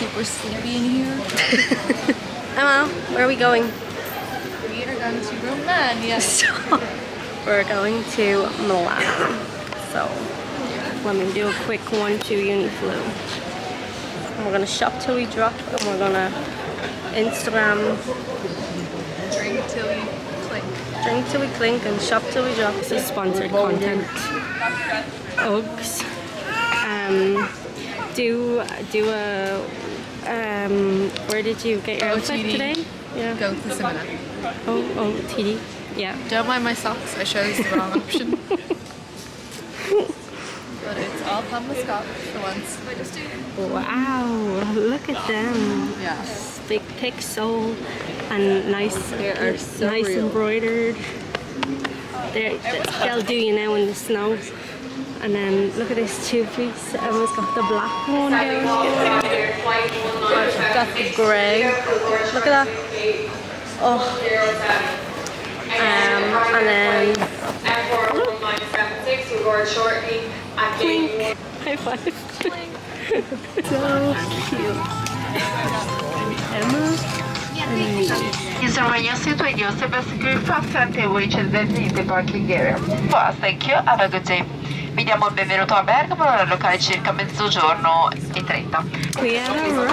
super sleepy in here. Emma, where are we going? We are going to Romania. We're going to Milan. So let me do a quick one to Uniflu. And we're gonna shop till we drop and we're gonna Instagram Drink till we clink. drink till we clink and shop till we drop. This is sponsored content. Uggs. Um do do a um where did you get your outfit today? Yeah. Go to the cinema. Oh oh TD. Yeah. Don't mind my socks, I chose the wrong option. but it's all Pamela Scott for once. Wow, look at them. Yes. Big thick sole and nice, They are so nice real. embroidered. They're, they'll do you now in the snow. And then look at this two piece. Emma's got the black one there. I've got the grey. Look at that. Oh. Um, and then Clink. High five. so cute. Emma and me. Insomma, suit with you, Sebastian Fassante, which is the parking area. Well, thank you, have a good day. Vi diamo il benvenuto a Bergamo, ora locale circa mezzogiorno e 30. We arrived.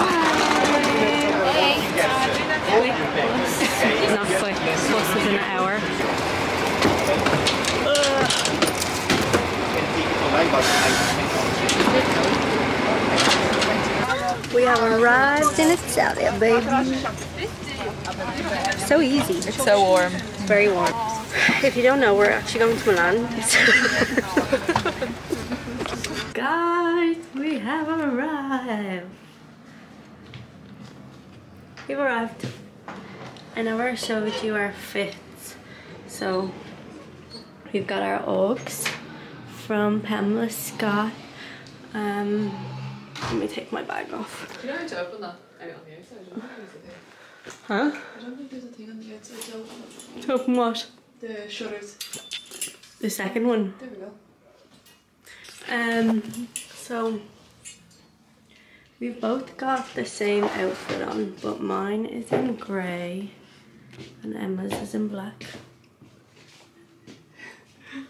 An hour. We have arrived in Italia, baby. So easy. It's so warm. Very warm. If you don't know, we're actually going to Milan. Guys, we have arrived. We've arrived. I never showed you our fits. So, we've got our Uggs from Pamela Scott. Um, let me take my bag off. You know how to open that? on the outside, I don't think there's a. Huh? I don't think there's a thing on the outside to open. To open what? The shutters. The second one. There we go. Um, so we've both got the same outfit on, but mine is in grey and Emma's is in black.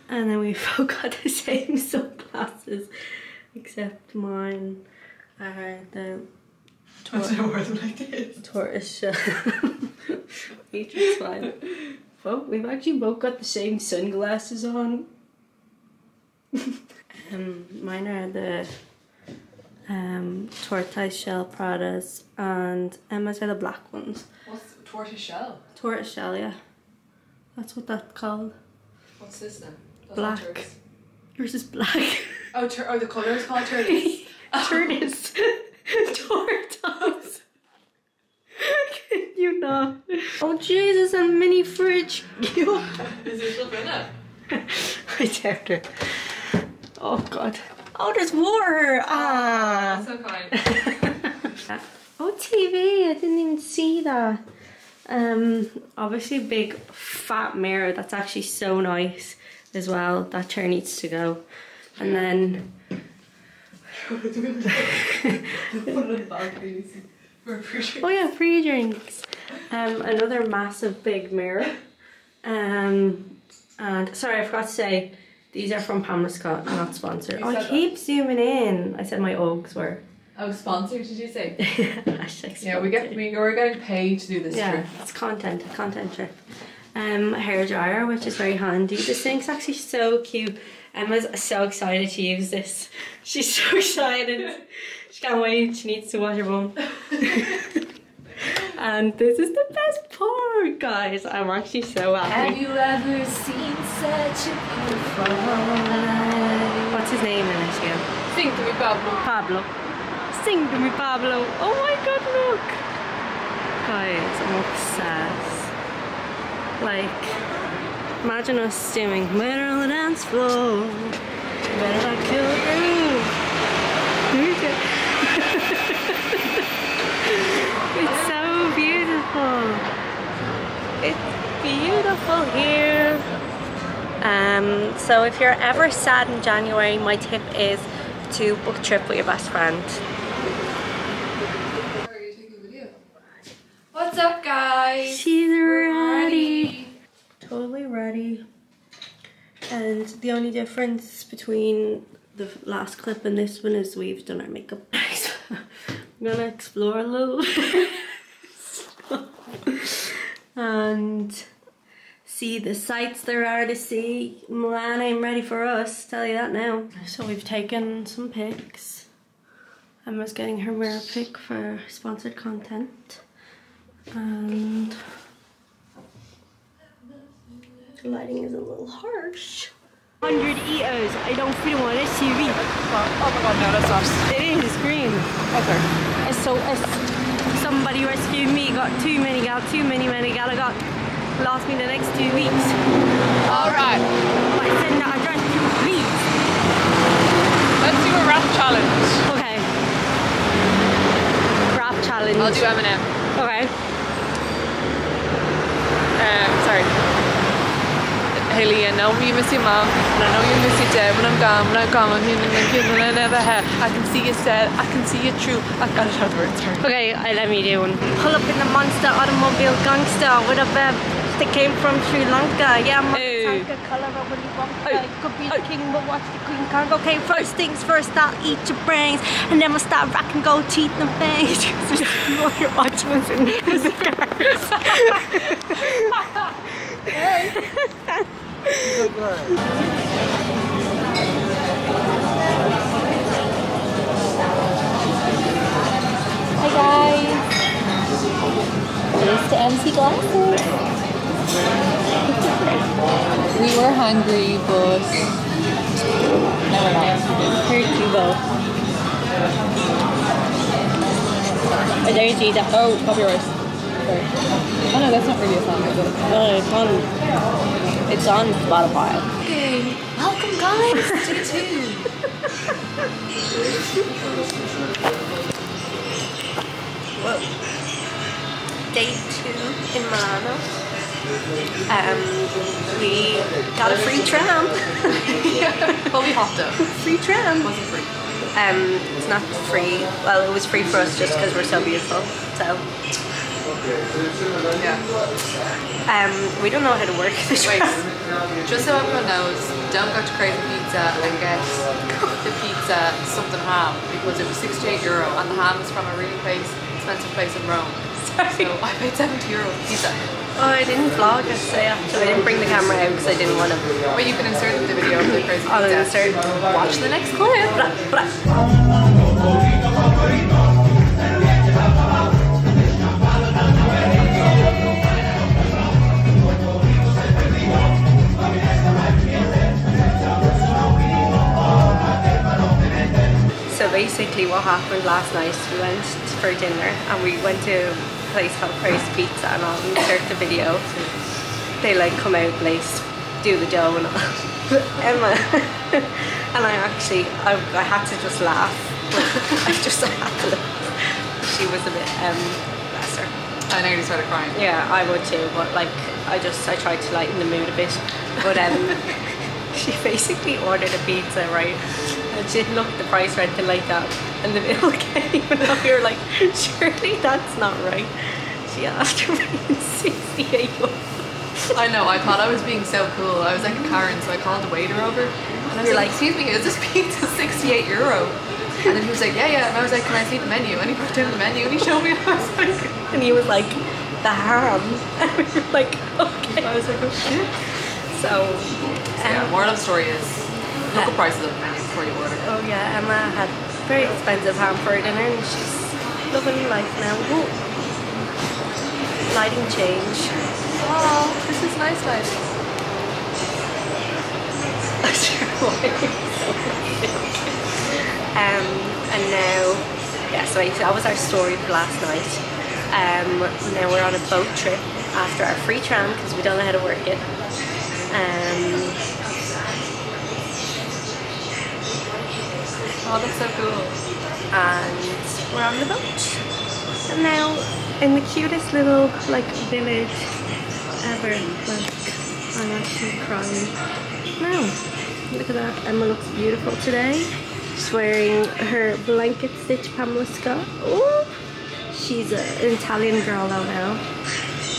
And then we've both got the same sunglasses, except mine are the tor- wear them like this. tortoise shell. Each is fine. Well, we've actually both got the same sunglasses on. um, mine are the um, tortoise shell Pradas, and Emma's are the black ones. What's tortoise shell? Tortoise shell, yeah. That's what that's called. What's this then? That's Black. Yours is black. Oh, tur- oh, the colour is called turtles. Tortoise. Tortoise. Can you not? Oh Jesus, a mini fridge. You. is there stuff in it? I tapped it. Oh god. Oh, there's water. Ah. So kind. oh, TV. I didn't even see that. Um, obviously, big fat mirror. That's actually so nice as well. That chair needs to go. And then Oh yeah, free drinks. Um, another massive big mirror. Um, and sorry, I forgot to say these are from Pamela Scott, not sponsored. Oh, I said that. keep zooming in. I said my Uggs were. Oh, sponsored, did you say? Yeah, we get we, we're getting paid to do this Yeah, trip. it's content, content trip. Um, a hair dryer, which is very handy. This thing's actually so cute. Emma's so excited to use this. She's so excited. She can't wait. She needs to wash her bum. and this is the best part, guys. I'm actually so happy. Have you ever seen such a beautiful What's his name in it, yeah? Sing to me, Pablo. Pablo. Sing to me, Pablo. Oh my god, look. Guys, I'm obsessed. Like, Imagine us steaming glitter on the dance floor. Better not kill you. it's so beautiful. It's beautiful here. Um, so if you're ever sad in January, my tip is to book a trip with your best friend. What's up guys? She's around. Totally ready. And the only difference between the last clip and this one is we've done our makeup. I'm gonna explore a little bit. and see the sights there are to see. Milan ain't ready for us, tell you that now. So we've taken some pics. Emma's getting her mirror pic for sponsored content. And the lighting is a little harsh. 100 EOs. I don't feel one SUV. Oh my god, no, that's not. It is green. Okay. SOS. Somebody rescued me. Got too many gal, too many many gal. I got lost me the next two weeks. Alright, But send that address to me, please. let's do a rap challenge. Okay. Rap challenge. I'll do Eminem. Okay. Um, sorry. Haley, I know you miss your mom, and I know you miss your dad. When I'm gone, when I'm gone, I'm human and kid, and I never have. I can see you sad, I can see you true. I've got to shout the words. Okay, I let me do one. Pull up in the monster automobile gangster with a beb that came from Sri Lanka. Yeah, my Hey. tanker color of Willy Wonka. Hey. It could be the king, but watch the queen can't. Okay, first things first, I'll eat your brains, and then we'll start rocking gold teeth and fangs. While you're watching us in the Hi guys. Here's to MC Glasses. we were hungry, but now we're not. You go. Oh, there's Gita. Oh. Sorry. Oh no, that's not really a song, is it? Oh, it's on. It's on Spotify. Okay, welcome guys to two. Whoa. Day two in Milano. Um, we got a free tram. Well, we hopped up. free tram. Wasn't free. Um, it's not free. Well, it was free for us just because we're so beautiful. So, Yeah. um, we don't know how to work the Wait, just so everyone knows, don't go to Crazy Pizza and get the pizza something ham because it was 68 euro and the ham is from a really place, expensive place in Rome. Sorry. So I paid 70 euro for pizza. Oh, I didn't vlog yesterday actually. I didn't bring the camera out because I didn't want to. But you can insert the video of the Crazy I'll Pizza. insert. Watch the next clip. basically, what happened last night? We went for dinner and we went to a place called Crazy Pizza, and I'll insert the video. They like come out late, do the dough and all. Emma and I actually, I, I had to just laugh. I just had to. laugh. She was a bit, um, bless her. I nearly started crying. Yeah, I would too, but like I just I tried to lighten the mood a bit. But um she basically ordered a pizza, right? She didn't look at the price or anything like that. And the bill came and we were like, surely that's not right. She asked for me 68 I know, I thought I was being so cool. I was like a Karen, so I called the waiter over. And I was You're like, like- excuse me, is this pizza 68 euro? And then he was like, yeah, yeah. And I was like, can I see the menu? And he put down the menu and he showed me. And I was like, And he was like, the ham. And we were like, okay. I was like, oh shit. So, Yeah, um, moral of the story is look at prices on the menu before you order. Oh yeah, Emma had very expensive ham for her dinner and she's loving life now. Whoa. Lighting change. Oh, this is nice lighting. um, and now, yeah, so I- that was our story for last night. Um, now we're on a boat trip after our free tram because we don't know how to work it. Um, Oh, that's so cool. and we're on the boat. And now in the cutest little like village ever. Like I'm actually crying. Now, look at that. Emma looks beautiful today. She's wearing her blanket stitch Pamela Scott. Oh, she's a, an Italian girl though now.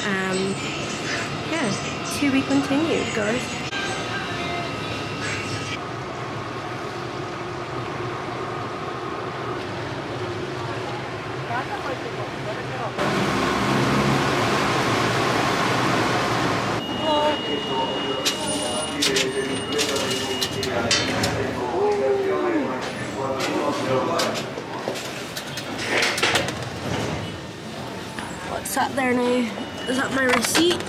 Um, yeah, to be continued, guys. What's that there now? Is that my receipt?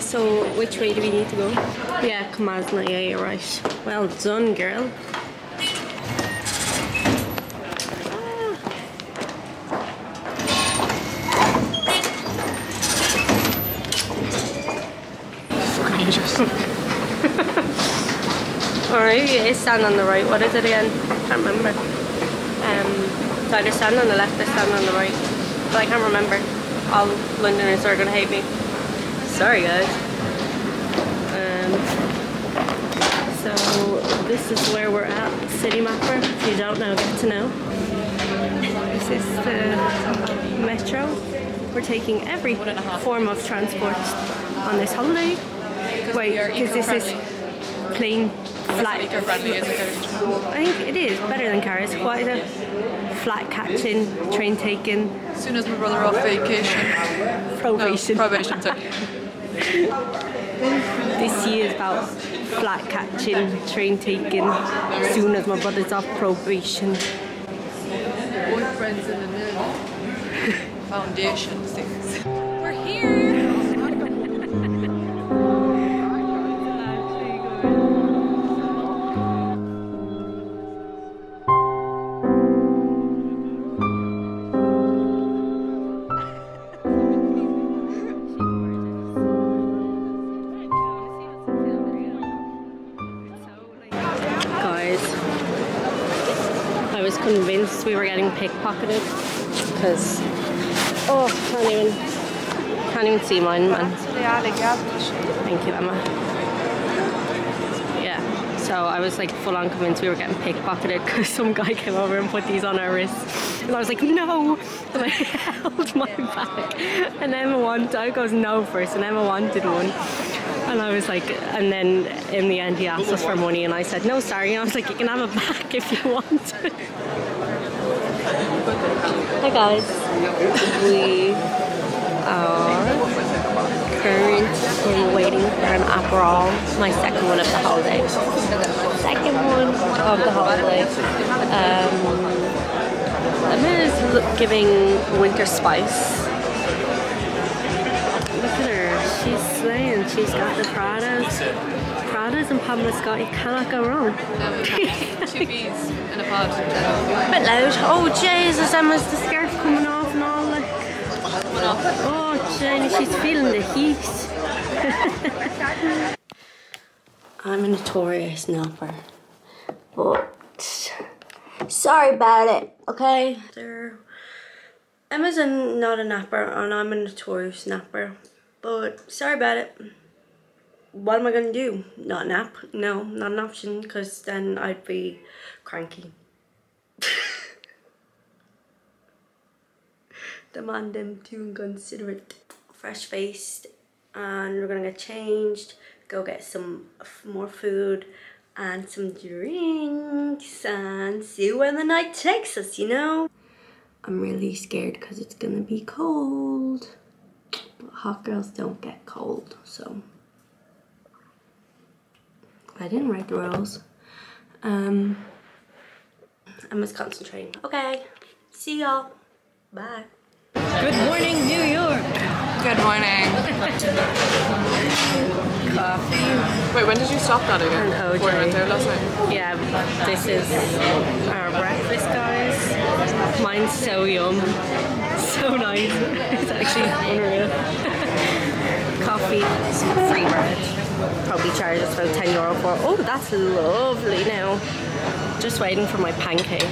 So, which way do we need to go? Yeah, Kamazna, yeah, right. Well done, girl. It is stand on the right. What is it again? I can't remember. Um, so either stand on the left or stand on the right. But I can't remember. All Londoners are gonna hate me. Sorry guys. Um, so this is where we're at, City Mapper. If you don't know, get to know. This is the metro. We're taking every form of transport on this holiday. Wait, because this is eco-friendly. Clean, flat. Eco-friendly is it? I think it is better than cars. Quite a flat catching, train taking, As soon as my brother off vacation. No, probation. probation, this year is about flat catching, train taking. As soon as my brother's off probation. Boyfriends in the middle. Foundation things. Convinced we were getting pickpocketed because oh, can't even can't even see mine, man. Thank you, Emma. Yeah, so I was like full on convinced we were getting pickpocketed because some guy came over and put these on our wrists. And I was like, no! And I held my back. And Emma wanted, I goes no first, and Emma wanted one. And I was like, and then in the end he asked us for money, and I said, no, sorry. And I was like, you can have it back if you want. Hi guys. We are currently waiting for an Aperol, my second one of the holiday. Second one of the holiday. Um, is giving winter spice. She's got the Pradas. Pradas and Pamela Scott, you cannot go wrong. Um, two bees in a pod. bit loud. Oh Jesus, Emma's the scarf coming off and all like. Oh Jenny, she's feeling the heat. I'm a notorious napper, but sorry about it. Okay, there. Emma's a, not a napper, and I'm a notorious napper, but sorry about it. What am I gonna do? Not nap? No, not an option, because then I'd be cranky. demand them to inconsiderate. Fresh faced, and we're gonna get changed, go get some more food and some drinks, and see where the night takes us, you know? I'm really scared because it's gonna be cold. But hot girls don't get cold, so. I didn't write the rules. Um, I must concentrate. Okay, see y'all. Bye. Good morning, New York. Good morning. Coffee. Wait, when did you stop that again? An Before you went there last night? Yeah, this is our breakfast, guys. Mine's so yum. So nice. It's actually unreal. Coffee, some free bread. Probably charge us about 10 euro for. Oh, that's lovely now. Just waiting for my pancakes.